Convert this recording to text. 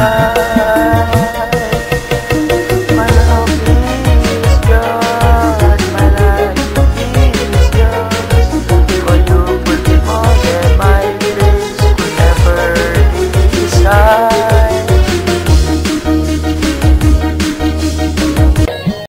love.